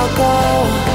I'll go.